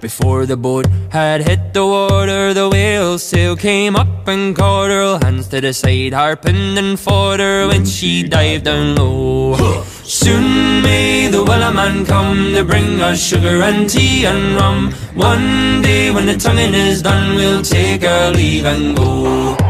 before the boat had hit the water, the whale sail came up and caught her. Hands to the side, harpooned and fought her when she dived down low. Soon may the man come to bring us sugar and tea and rum. One day when the tonguing is done, we'll take our leave and go.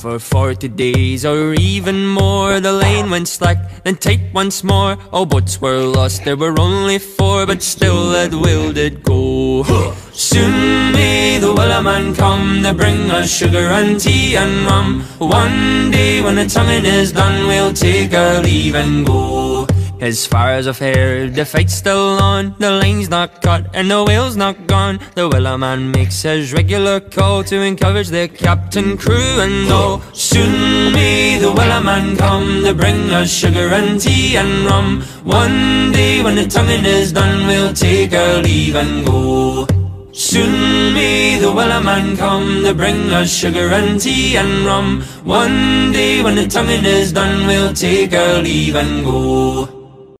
for forty days or even more. The lane went slack, then tight once more. All boats were lost, there were only four But still that will did go. Soon may the man come To bring us sugar and tea and rum. One day when the tonguing is done We'll take our leave and go as far as I've heard, the fight's still on The line's not cut and the whale's not gone. The man makes his regular call To encourage the captain, crew and all. Soon may the man come To bring us sugar and tea and rum. One day when the tonguing is done We'll take our leave and go. Soon may the man come to bring us sugar and tea and rum. One day when the tonguing is done We'll take our leave and go